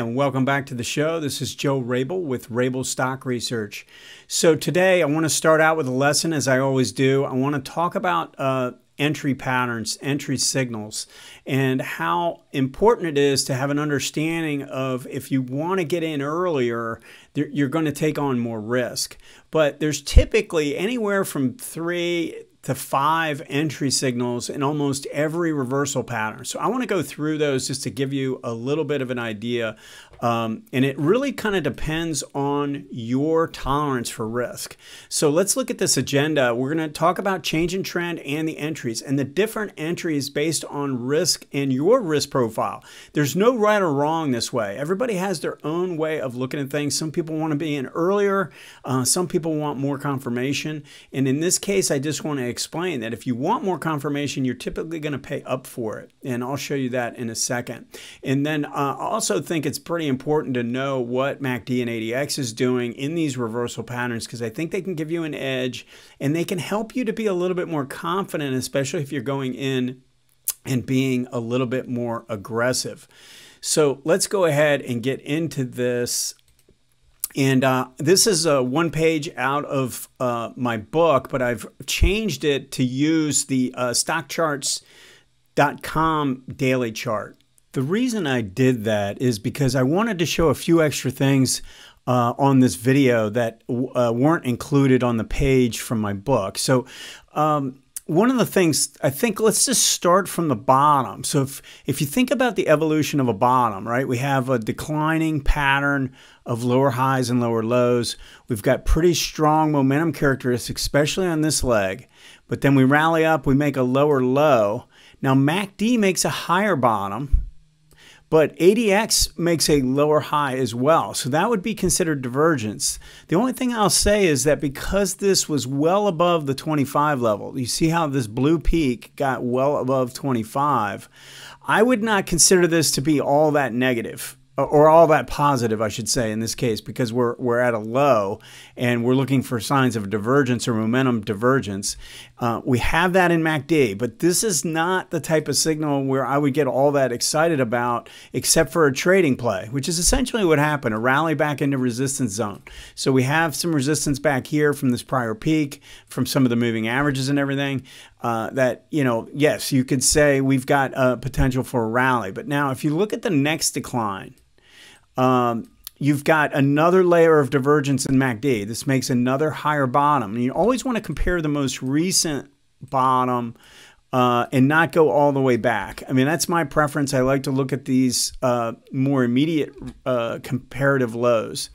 And welcome back to the show. This is Joe Rabil with Rabil Stock Research. So, today I want to start out with a lesson, as I always do. I want to talk about uh, entry patterns, entry signals, and how important it is to have an understanding of if you want to get in earlier, you're going to take on more risk. But there's typically anywhere from three to five entry signals in almost every reversal pattern. So I want to go through those just to give you a little bit of an idea. Um, and it really kind of depends on your tolerance for risk. So let's look at this agenda. We're going to talk about change in trend and the entries and the different entries based on risk and your risk profile. There's no right or wrong this way. Everybody has their own way of looking at things. Some people want to be in earlier. Uh, some people want more confirmation. And in this case, I just want to explain that if you want more confirmation, you're typically going to pay up for it. And I'll show you that in a second. And then uh, I also think it's pretty important to know what MACD and ADX is doing in these reversal patterns because I think they can give you an edge and they can help you to be a little bit more confident, especially if you're going in and being a little bit more aggressive. So let's go ahead and get into this and uh, this is a one page out of uh, my book, but I've changed it to use the uh, stockcharts.com daily chart. The reason I did that is because I wanted to show a few extra things uh, on this video that uh, weren't included on the page from my book. So um, one of the things I think let's just start from the bottom. So if if you think about the evolution of a bottom, right? We have a declining pattern of lower highs and lower lows. We've got pretty strong momentum characteristics, especially on this leg. But then we rally up, we make a lower low. Now MACD makes a higher bottom but ADX makes a lower high as well. So that would be considered divergence. The only thing I'll say is that because this was well above the 25 level, you see how this blue peak got well above 25, I would not consider this to be all that negative or all that positive, I should say, in this case, because we're, we're at a low and we're looking for signs of divergence or momentum divergence. Uh, we have that in MACD, but this is not the type of signal where I would get all that excited about, except for a trading play, which is essentially what happened a rally back into resistance zone. So we have some resistance back here from this prior peak, from some of the moving averages and everything. Uh, that, you know, yes, you could say we've got a potential for a rally. But now, if you look at the next decline, um, you've got another layer of divergence in MACD. This makes another higher bottom. And you always want to compare the most recent bottom uh, and not go all the way back. I mean, that's my preference. I like to look at these uh, more immediate uh, comparative lows.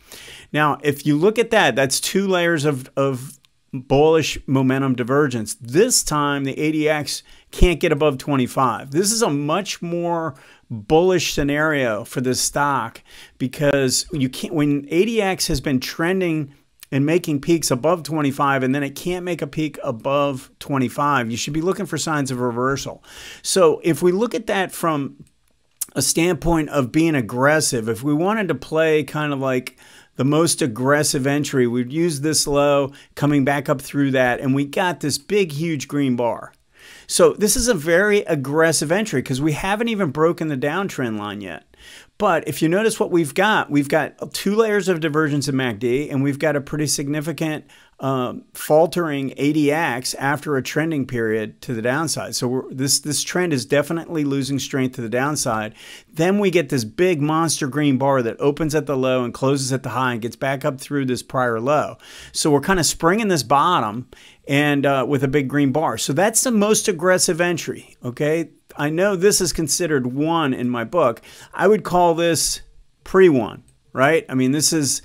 Now, if you look at that, that's two layers of, of bullish momentum divergence. This time, the ADX can't get above 25. This is a much more bullish scenario for this stock because you can't when ADX has been trending and making peaks above 25 and then it can't make a peak above 25 you should be looking for signs of reversal. So if we look at that from a standpoint of being aggressive if we wanted to play kind of like the most aggressive entry we'd use this low coming back up through that and we got this big huge green bar so this is a very aggressive entry because we haven't even broken the downtrend line yet. But if you notice what we've got, we've got two layers of divergence in MACD, and we've got a pretty significant um, faltering ADX after a trending period to the downside. So this this trend is definitely losing strength to the downside. Then we get this big monster green bar that opens at the low and closes at the high and gets back up through this prior low. So we're kind of springing this bottom and uh, with a big green bar. So that's the most aggressive entry. Okay, I know this is considered one in my book. I would call this pre one, right? I mean, this is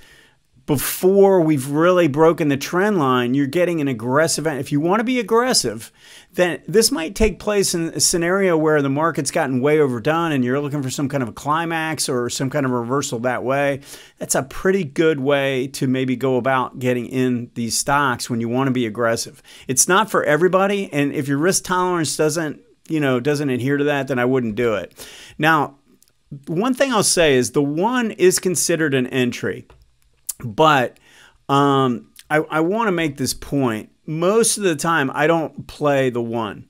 before we've really broken the trend line, you're getting an aggressive. If you want to be aggressive, then this might take place in a scenario where the market's gotten way overdone and you're looking for some kind of a climax or some kind of reversal that way. That's a pretty good way to maybe go about getting in these stocks when you want to be aggressive. It's not for everybody, and if your risk tolerance doesn't you know doesn't adhere to that, then I wouldn't do it. Now, one thing I'll say is the one is considered an entry. But um, I, I want to make this point. Most of the time, I don't play the one.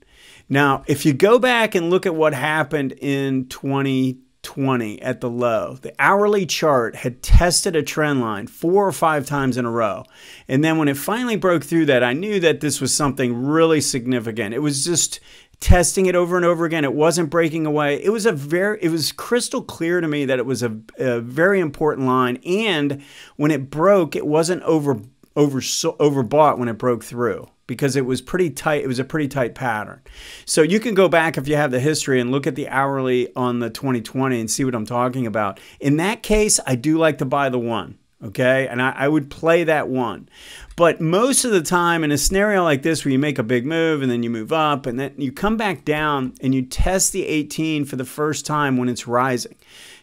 Now, if you go back and look at what happened in 20 20 at the low, the hourly chart had tested a trend line four or five times in a row. And then when it finally broke through that, I knew that this was something really significant. It was just testing it over and over again. It wasn't breaking away. It was a very, it was crystal clear to me that it was a, a very important line. And when it broke, it wasn't over over overbought when it broke through because it was pretty tight. It was a pretty tight pattern. So you can go back if you have the history and look at the hourly on the 2020 and see what I'm talking about. In that case, I do like to buy the one. Okay. And I, I would play that one. But most of the time, in a scenario like this where you make a big move and then you move up and then you come back down and you test the 18 for the first time when it's rising,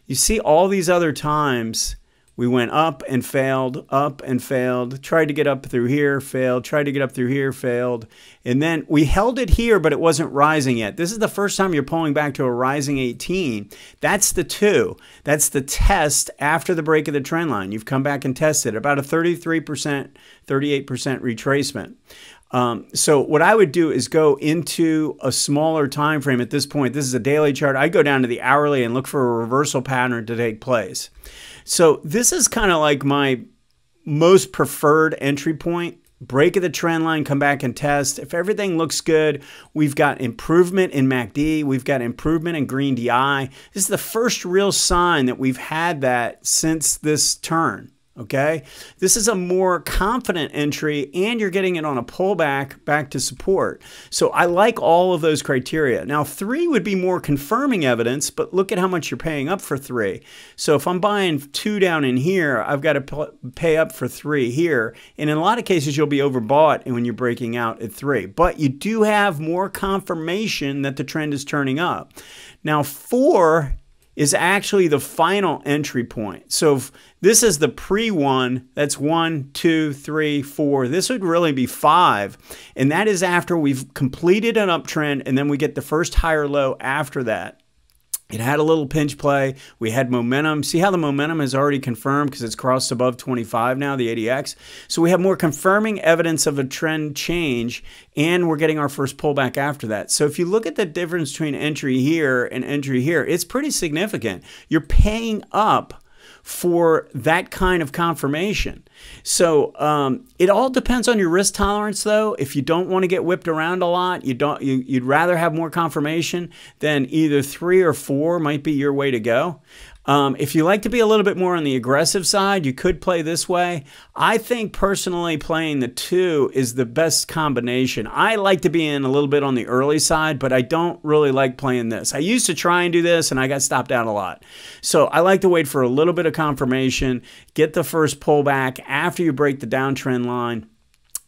you see all these other times we went up and failed, up and failed, tried to get up through here, failed, tried to get up through here, failed. And then we held it here, but it wasn't rising yet. This is the first time you're pulling back to a rising 18. That's the two. That's the test after the break of the trend line. You've come back and tested about a 33%, 38% retracement. Um, so what I would do is go into a smaller time frame at this point. This is a daily chart. I go down to the hourly and look for a reversal pattern to take place. So this is kind of like my most preferred entry point. Break of the trend line, come back and test. If everything looks good, we've got improvement in MACD, we've got improvement in green DI. This is the first real sign that we've had that since this turn. Okay, this is a more confident entry and you're getting it on a pullback back to support. So I like all of those criteria. Now, three would be more confirming evidence, but look at how much you're paying up for three. So if I'm buying two down in here, I've got to pay up for three here. And in a lot of cases, you'll be overbought when you're breaking out at three, but you do have more confirmation that the trend is turning up. Now, four is actually the final entry point. So this is the pre one, that's one, two, three, four. This would really be five. And that is after we've completed an uptrend and then we get the first higher low after that. It had a little pinch play. We had momentum. See how the momentum is already confirmed because it's crossed above 25 now, the ADX. So we have more confirming evidence of a trend change, and we're getting our first pullback after that. So if you look at the difference between entry here and entry here, it's pretty significant. You're paying up for that kind of confirmation. So um, it all depends on your risk tolerance, though. If you don't want to get whipped around a lot, you don't. You, you'd rather have more confirmation. Then either three or four might be your way to go. Um, if you like to be a little bit more on the aggressive side, you could play this way. I think personally playing the two is the best combination. I like to be in a little bit on the early side, but I don't really like playing this. I used to try and do this and I got stopped out a lot. So I like to wait for a little bit of confirmation, get the first pullback after you break the downtrend line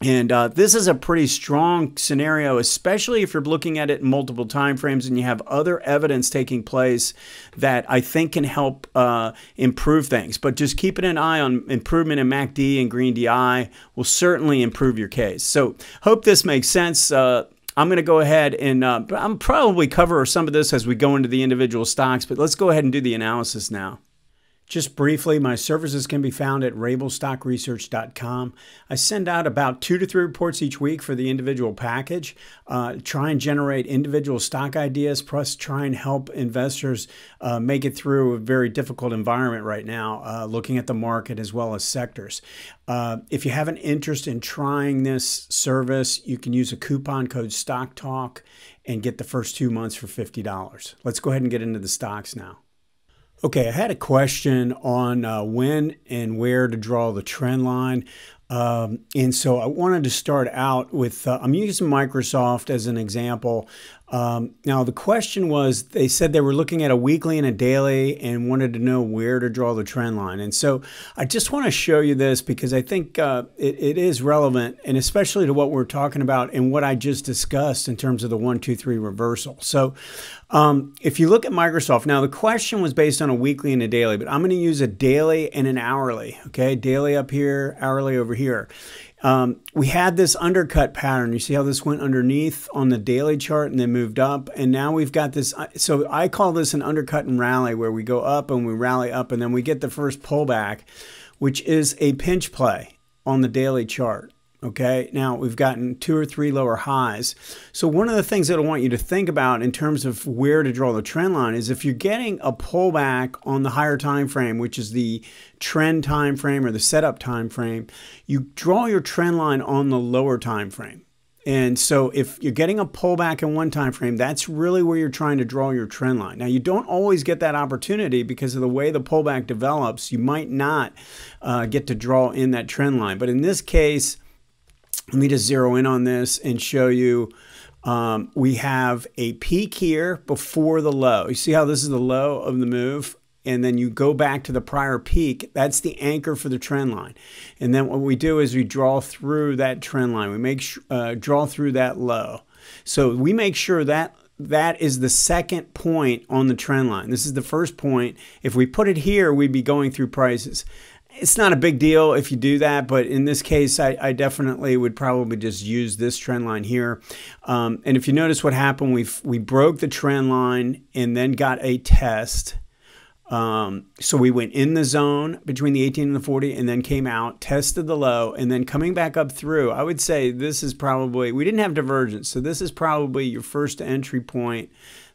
and uh, this is a pretty strong scenario, especially if you're looking at it in multiple time frames and you have other evidence taking place that I think can help uh, improve things. But just keeping an eye on improvement in MACD and green DI will certainly improve your case. So hope this makes sense. Uh, I'm going to go ahead and uh, I'm probably cover some of this as we go into the individual stocks, but let's go ahead and do the analysis now. Just briefly, my services can be found at rabilstockresearch.com. I send out about two to three reports each week for the individual package. Uh, try and generate individual stock ideas, plus try and help investors uh, make it through a very difficult environment right now, uh, looking at the market as well as sectors. Uh, if you have an interest in trying this service, you can use a coupon code Stock Talk and get the first two months for $50. Let's go ahead and get into the stocks now. Okay, I had a question on uh, when and where to draw the trend line. Um, and so I wanted to start out with uh, I'm using Microsoft as an example. Um, now, the question was they said they were looking at a weekly and a daily and wanted to know where to draw the trend line. And so I just want to show you this because I think uh, it, it is relevant and especially to what we're talking about and what I just discussed in terms of the one, two, three reversal. So um, if you look at Microsoft, now the question was based on a weekly and a daily, but I'm going to use a daily and an hourly. Okay, daily up here, hourly over here. Um, we had this undercut pattern. You see how this went underneath on the daily chart and then moved up. And now we've got this. Uh, so I call this an undercut and rally where we go up and we rally up and then we get the first pullback, which is a pinch play on the daily chart. Okay, now we've gotten two or three lower highs. So, one of the things that I want you to think about in terms of where to draw the trend line is if you're getting a pullback on the higher time frame, which is the trend time frame or the setup time frame, you draw your trend line on the lower time frame. And so if you're getting a pullback in one time frame, that's really where you're trying to draw your trend line. Now, you don't always get that opportunity because of the way the pullback develops. You might not uh, get to draw in that trend line. But in this case, let me just zero in on this and show you. Um, we have a peak here before the low. You see how this is the low of the move? And then you go back to the prior peak. That's the anchor for the trend line. And then what we do is we draw through that trend line. We make uh, draw through that low. So we make sure that that is the second point on the trend line. This is the first point. If we put it here, we'd be going through prices it's not a big deal if you do that, but in this case, I, I definitely would probably just use this trend line here. Um, and if you notice what happened, we we broke the trend line and then got a test. Um, so we went in the zone between the 18 and the 40 and then came out, tested the low, and then coming back up through. I would say this is probably, we didn't have divergence. So this is probably your first entry point,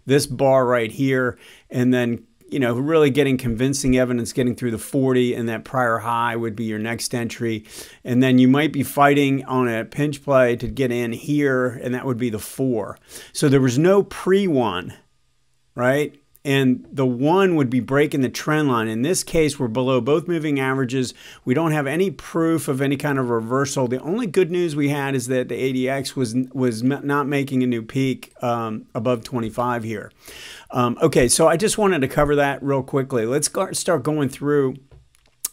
this bar right here, and then you know, really getting convincing evidence getting through the 40 and that prior high would be your next entry. And then you might be fighting on a pinch play to get in here, and that would be the four. So there was no pre one, right? and the one would be breaking the trend line. In this case, we're below both moving averages. We don't have any proof of any kind of reversal. The only good news we had is that the ADX was was not making a new peak um, above 25 here. Um, okay, so I just wanted to cover that real quickly. Let's go, start going through.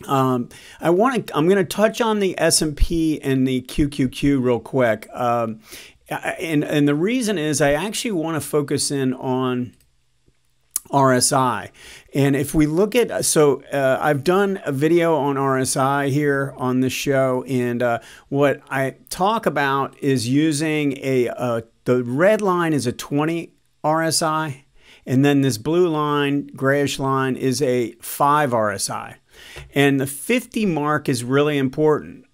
Um, I want to. I'm going to touch on the S and P and the QQQ real quick. Um, and and the reason is I actually want to focus in on RSI. And if we look at, so uh, I've done a video on RSI here on this show, and uh, what I talk about is using a, uh, the red line is a 20 RSI, and then this blue line, grayish line, is a 5 RSI. And the 50 mark is really important.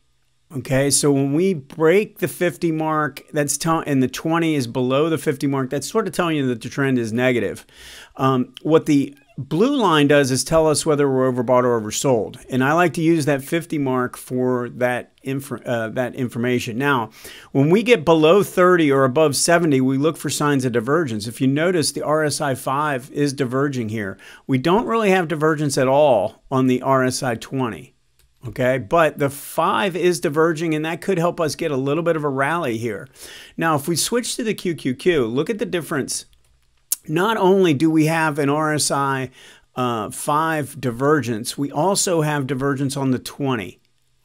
Okay, so when we break the 50 mark, that's telling, and the 20 is below the 50 mark, that's sort of telling you that the trend is negative. Um, what the blue line does is tell us whether we're overbought or oversold. And I like to use that 50 mark for that, uh, that information. Now, when we get below 30 or above 70, we look for signs of divergence. If you notice, the RSI 5 is diverging here. We don't really have divergence at all on the RSI 20. Okay, but the five is diverging, and that could help us get a little bit of a rally here. Now, if we switch to the QQQ, look at the difference not only do we have an RSI uh, 5 divergence, we also have divergence on the 20.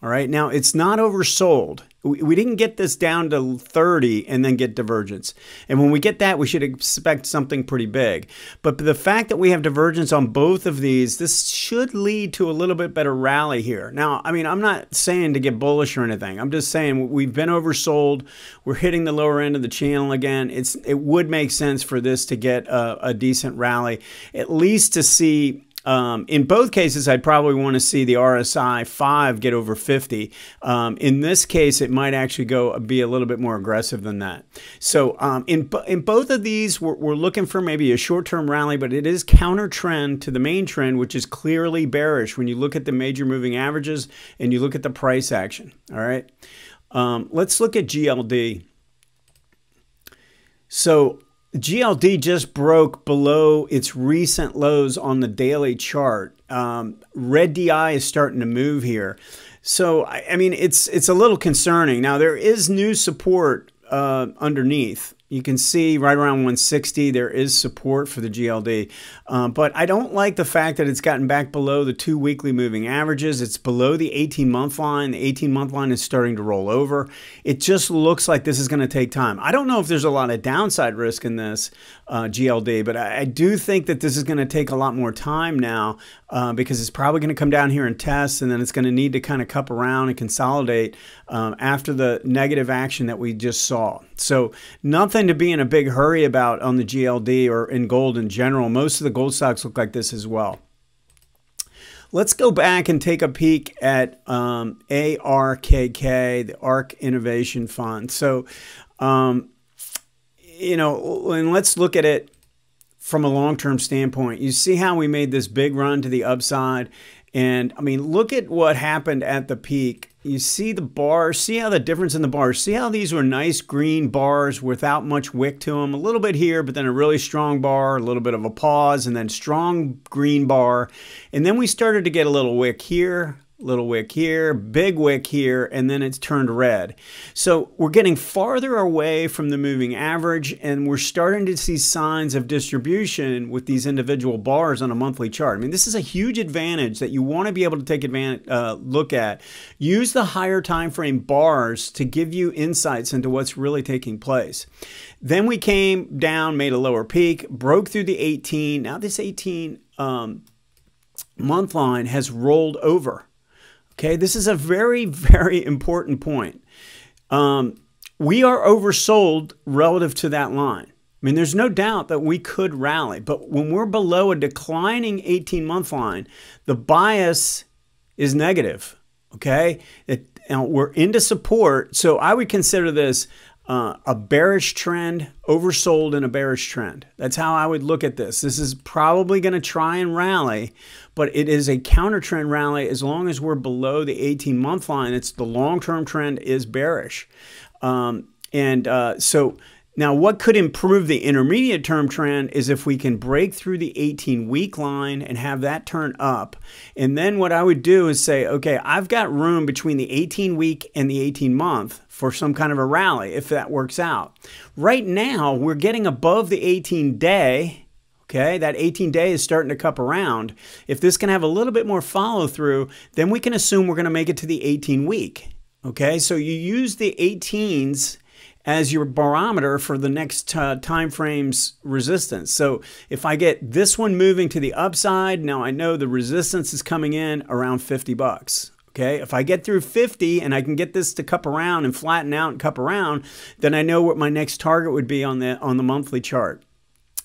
All right, now it's not oversold. We didn't get this down to 30 and then get divergence. And when we get that, we should expect something pretty big. But the fact that we have divergence on both of these, this should lead to a little bit better rally here. Now, I mean, I'm not saying to get bullish or anything. I'm just saying we've been oversold. We're hitting the lower end of the channel again. It's It would make sense for this to get a, a decent rally, at least to see um, in both cases, I'd probably want to see the RSI 5 get over 50. Um, in this case, it might actually go be a little bit more aggressive than that. So um, in, in both of these, we're, we're looking for maybe a short-term rally, but it is counter trend to the main trend, which is clearly bearish when you look at the major moving averages and you look at the price action. All right. Um, let's look at GLD. So GLD just broke below its recent lows on the daily chart. Um, red DI is starting to move here. So, I, I, mean, it's it's a little concerning. Now, there is new support uh, underneath. You can see right around 160 there is support for the GLD, um, but I don't like the fact that it's gotten back below the two weekly moving averages. It's below the 18 month line. The 18 month line is starting to roll over. It just looks like this is going to take time. I don't know if there's a lot of downside risk in this uh, GLD, but I, I, do think that this is going to take a lot more time now uh, because it's probably going to come down here and test, and then it's going to need to kind of cup around and consolidate um, after the negative action that we just saw. So nothing to be in a big hurry about on the GLD or in gold in general. Most of the gold stocks look like this as well. let's go back and take a peek at um, ARKK, the ARK Innovation Fund. So, um, you know, and let's look at it from a long term standpoint. You see how we made this big run to the upside. And I mean, look at what happened at the peak. You see the bars, see how the difference in the bars, see how these were nice green bars without much wick to them. A little bit here, but then a really strong bar, a little bit of a pause, and then strong green bar. And then we started to get a little wick here, little wick here, big wick here, and then it's turned red. So we're getting farther away from the moving average, and we're starting to see signs of distribution with these individual bars on a monthly chart. I mean, this is a huge advantage that you want to be able to take advantage, uh, look at. Use the higher time frame bars to give you insights into what's really taking place. Then we came down, made a lower peak, broke through the 18. Now this 18 um, month line has rolled over. Okay, this is a very, very important point. Um, we are oversold relative to that line. I mean, there's no doubt that we could rally, but when we're below a declining 18 month line, the bias is negative. Okay, it, we're into support. So I would consider this uh, a bearish trend, oversold in a bearish trend. That's how I would look at this. This is probably going to try and rally, but it is a counter trend rally as long as we're below the 18 month line. It's the long term trend is bearish. Um, and uh, so now, what could improve the intermediate term trend is if we can break through the 18 week line and have that turn up. And then what I would do is say, okay, I've got room between the 18 week and the 18 month for some kind of a rally if that works out. Right now, we're getting above the 18 day. Okay, that 18 day is starting to cup around. If this can have a little bit more follow through, then we can assume we're going to make it to the 18 week. Okay, so you use the 18s as your barometer for the next uh, time frame's resistance. So if I get this one moving to the upside, now I know the resistance is coming in around 50 bucks. Okay, if I get through 50 and I can get this to cup around and flatten out and cup around, then I know what my next target would be on the on the monthly chart.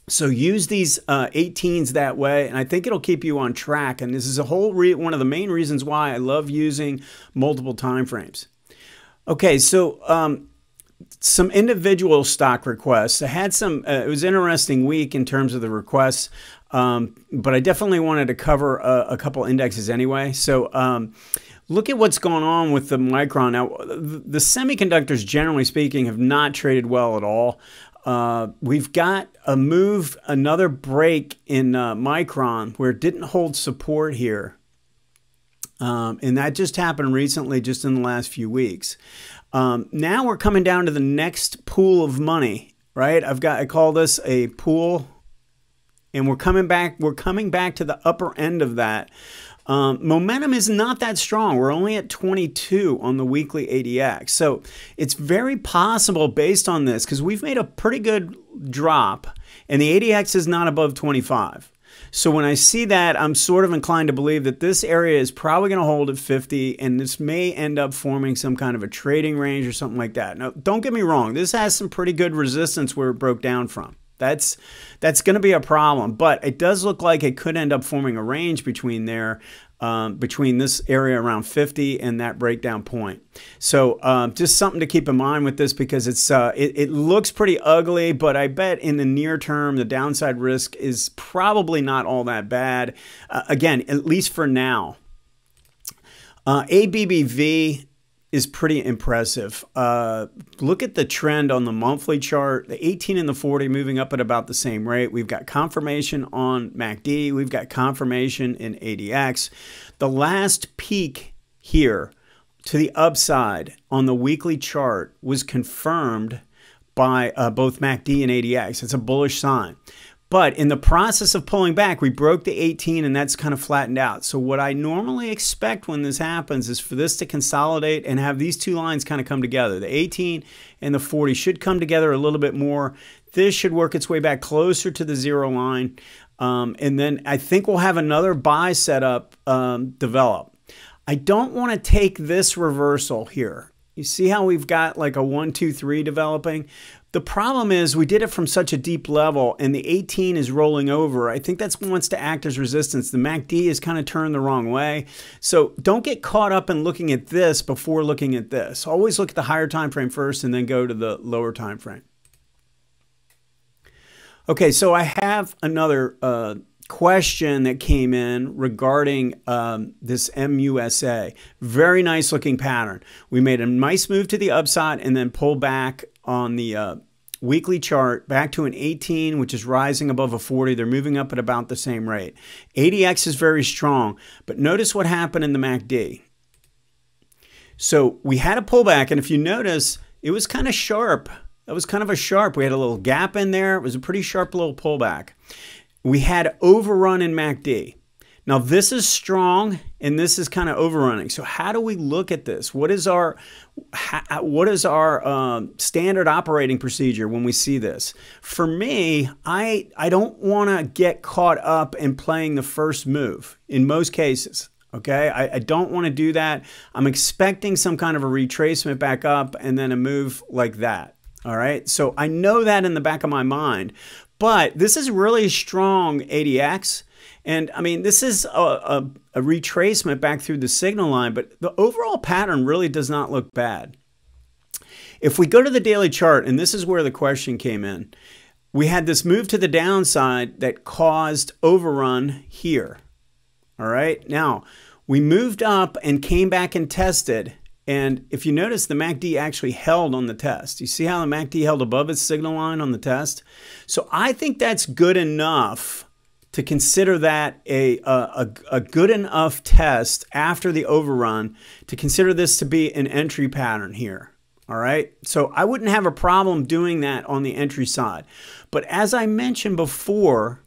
So use these uh, 18s that way, and I think it'll keep you on track. And this is a whole one of the main reasons why I love using multiple time frames. Okay, so um, some individual stock requests. I had some. Uh, it was an interesting week in terms of the requests, um, but I definitely wanted to cover a, a couple indexes anyway. So. Um, look at what's going on with the Micron. Now, the semiconductors, generally speaking, have not traded well at all. Uh, we've got a move, another break in uh, Micron where it didn't hold support here. Um, and that just happened recently, just in the last few weeks. Um, now we're coming down to the next pool of money, right? I've got I call this a pool, and we're coming back. We're coming back to the upper end of that. Um, momentum is not that strong. We're only at 22 on the weekly ADX. So it's very possible based on this, because we've made a pretty good drop, and the ADX is not above 25. So when I see that, I'm sort of inclined to believe that this area is probably going to hold at 50 and this may end up forming some kind of a trading range or something like that. Now, don't get me wrong. This has some pretty good resistance where it broke down from. That's that's going to be a problem, but it does look like it could end up forming a range between there um, between this area around 50 and that breakdown point. So um, just something to keep in mind with this because it's uh, it, it, looks pretty ugly, but I bet in the near term the downside risk is probably not all that bad. Uh, again, at least for now. Uh, ABBV is pretty impressive. Uh, look at the trend on the monthly chart. The 18 and the 40 moving up at about the same rate. We've got confirmation on MACD. We've got confirmation in ADX. The last peak here to the upside on the weekly chart was confirmed by uh, both MACD and ADX. It's a bullish sign. But in the process of pulling back, we broke the 18 and that's kind of flattened out. So what I normally expect when this happens is for this to consolidate and have these two lines kind of come together. The 18 and the 40 should come together a little bit more. This should work its way back closer to the zero line. Um, and then I think we'll have another buy setup um, develop. I don't want to take this reversal here. You see how we've got like a one, two, three developing? The problem is we did it from such a deep level and the 18 is rolling over. I think that's wants to act as resistance. The MACD is kind of turned the wrong way. So don't get caught up in looking at this before looking at this. Always look at the higher time frame first and then go to the lower time frame. Okay, so I have another uh, question that came in regarding um, this MUSA. Very nice looking pattern. We made a nice move to the upside and then pull back on the uh, weekly chart back to an 18, which is rising above a 40. They're moving up at about the same rate. ADX is very strong, but notice what happened in the MACD. So we had a pullback, and if you notice, it was kind of sharp that was kind of a sharp. We had a little gap in there. It was a pretty sharp little pullback. We had overrun in MACD. Now this is strong and this is kind of overrunning. So how do we look at this? What is our what is our um, standard operating procedure when we see this? For me, I I don't want to get caught up in playing the first move in most cases. Okay, I, I don't want to do that. I'm expecting some kind of a retracement back up and then a move like that. All right. So I know that in the back of my mind, but this is really strong ADX. And I mean, this is a, a, a, retracement back through the signal line, but the overall pattern really does not look bad. If we go to the daily chart, and this is where the question came in, we had this move to the downside that caused overrun here. All right. Now, we moved up and came back and tested and if you notice, the MACD actually held on the test. You see how the MACD held above its signal line on the test? So I think that's good enough to consider that a, a, a good enough test after the overrun to consider this to be an entry pattern here. All right. So I wouldn't have a problem doing that on the entry side. But as I mentioned before,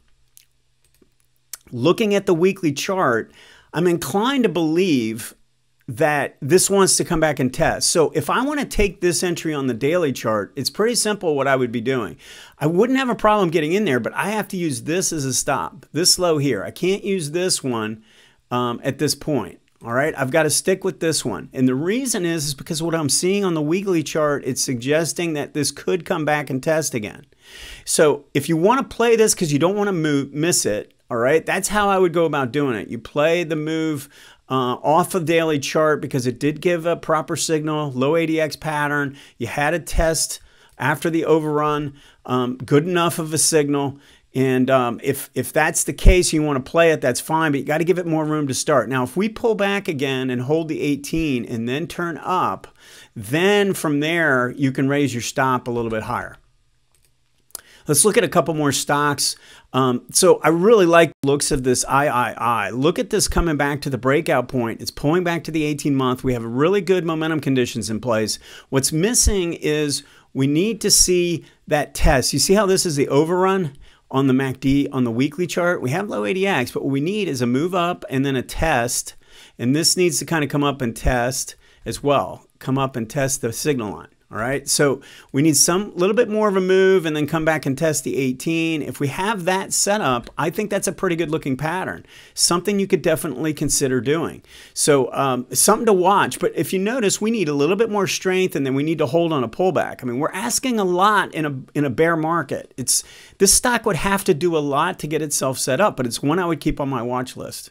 looking at the weekly chart, I'm inclined to believe that this wants to come back and test. So if I want to take this entry on the daily chart, it's pretty simple what I would be doing. I wouldn't have a problem getting in there, but I have to use this as a stop, this low here. I can't use this one um, at this point. All right, I've got to stick with this one. And the reason is, is because what I'm seeing on the weekly chart, it's suggesting that this could come back and test again. So if you want to play this because you don't want to move, miss it, all right, that's how I would go about doing it. You play the move uh, off of daily chart because it did give a proper signal, low ADX pattern. You had a test after the overrun, um, good enough of a signal. And um, if if that's the case, you want to play it, that's fine, but you got to give it more room to start. Now, if we pull back again and hold the 18 and then turn up, then from there you can raise your stop a little bit higher. Let's look at a couple more stocks. Um, so I really like looks of this III. Look at this coming back to the breakout point. It's pulling back to the 18 month. We have really good momentum conditions in place. What's missing is we need to see that test. You see how this is the overrun on the MACD on the weekly chart? We have low ADX, but what we need is a move up and then a test. And this needs to kind of come up and test as well. Come up and test the signal line. All right, so we need some little bit more of a move and then come back and test the 18. If we have that set up, I think that's a pretty good looking pattern. Something you could definitely consider doing. So um, something to watch. But if you notice, we need a little bit more strength and then we need to hold on a pullback. I mean, we're asking a lot in a in a bear market. It's this stock would have to do a lot to get itself set up, but it's one I would keep on my watch list.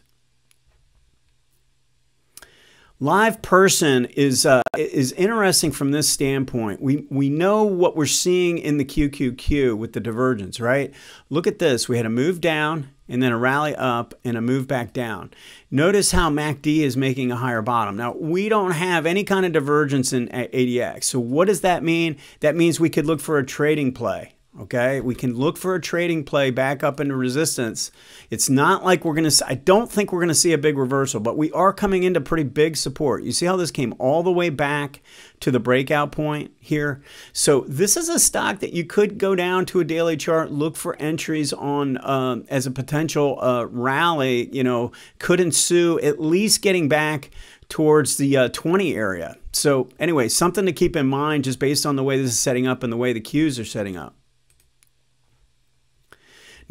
LivePerson is uh, is interesting from this standpoint. We we know what we're seeing in the QQQ with the divergence, right? Look at this. We had a move down and then a rally up and a move back down. Notice how MACD is making a higher bottom. Now, we don't have any kind of divergence in ADX. So what does that mean? That means we could look for a trading play. Okay, we can look for a trading play back up into resistance. It's not like we're going to, I don't think we're going to see a big reversal, but we are coming into pretty big support. You see how this came all the way back to the breakout point here? So this is a stock that you could go down to a daily chart, look for entries on uh, as a potential uh, rally, you know, could ensue, at least getting back towards the uh, 20 area. So anyway, something to keep in mind just based on the way this is setting up and the way the cues are setting up.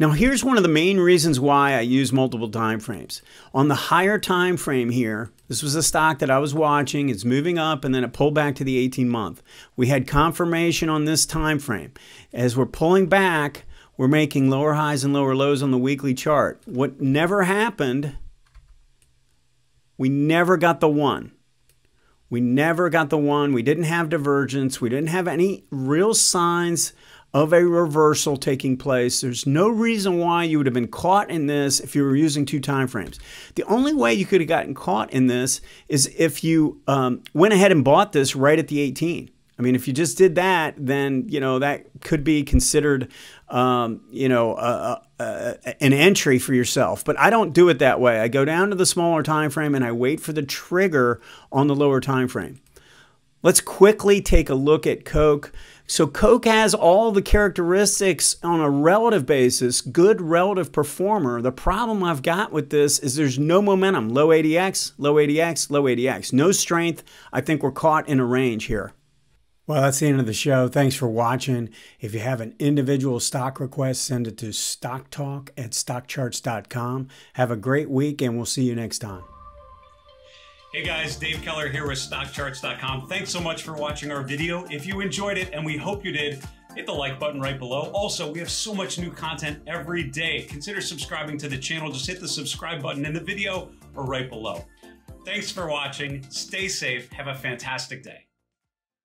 Now here's one of the main reasons why I use multiple time frames. On the higher time frame here, this was a stock that I was watching, it's moving up and then it pulled back to the 18 month. We had confirmation on this time frame. As we're pulling back, we're making lower highs and lower lows on the weekly chart. What never happened, we never got the one. We never got the one. We didn't have divergence. We didn't have any real signs of a reversal taking place. There's no reason why you would have been caught in this if you were using two time frames. The only way you could have gotten caught in this is if you um, went ahead and bought this right at the 18. I mean, if you just did that, then you know that could be considered, um, you know, an entry for yourself. But I don't do it that way. I go down to the smaller time frame and I wait for the trigger on the lower time frame. Let's quickly take a look at Coke. So Coke has all the characteristics on a relative basis, good relative performer. The problem I've got with this is there's no momentum. Low ADX, low ADX, low ADX. No strength. I think we're caught in a range here. Well, that's the end of the show. Thanks for watching. If you have an individual stock request, send it to stocktalk at stockcharts.com. Have a great week, and we'll see you next time. Hey guys, Dave Keller here with StockCharts.com. Thanks so much for watching our video. If you enjoyed it, and we hope you did, hit the like button right below. Also, we have so much new content every day. Consider subscribing to the channel. Just hit the subscribe button in the video or right below. Thanks for watching. Stay safe. Have a fantastic day.